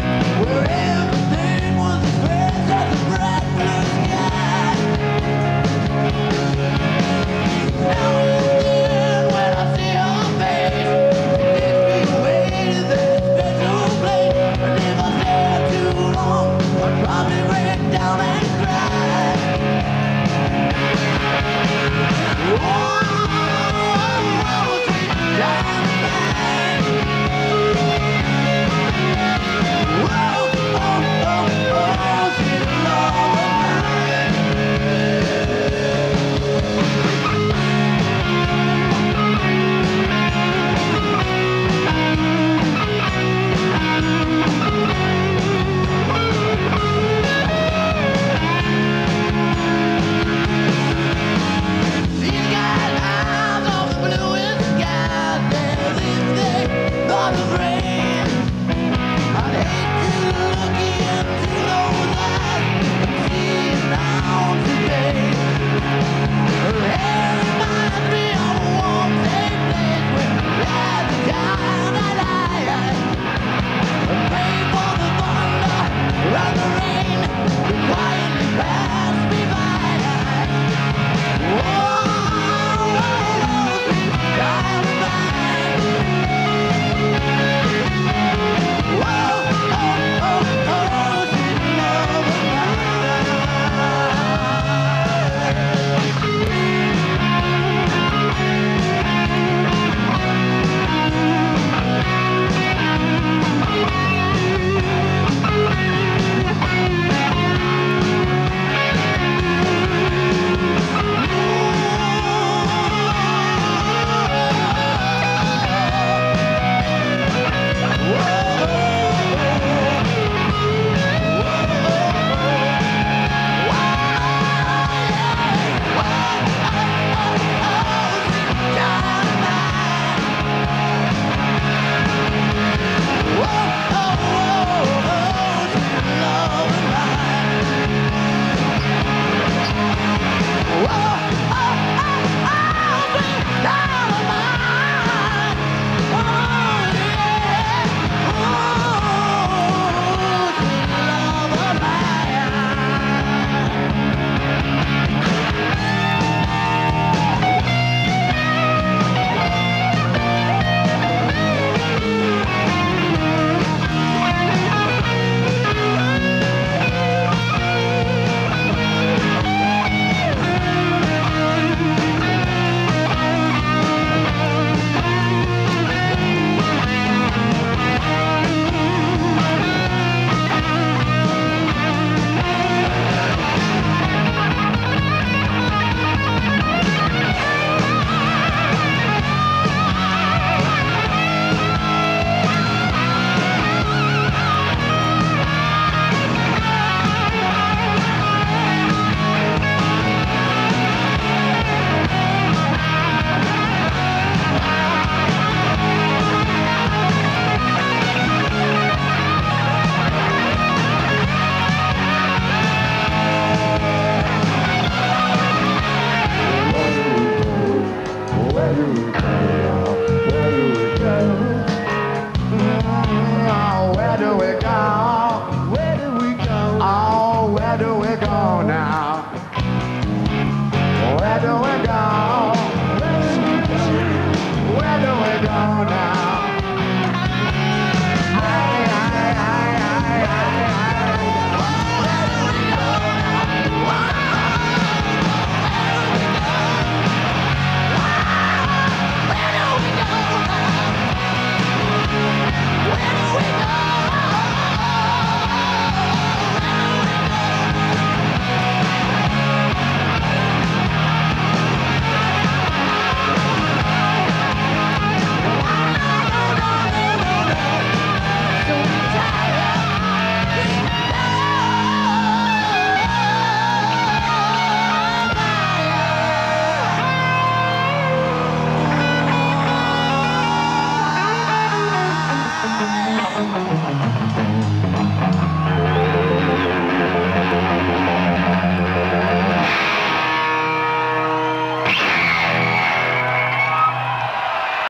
Bye. you.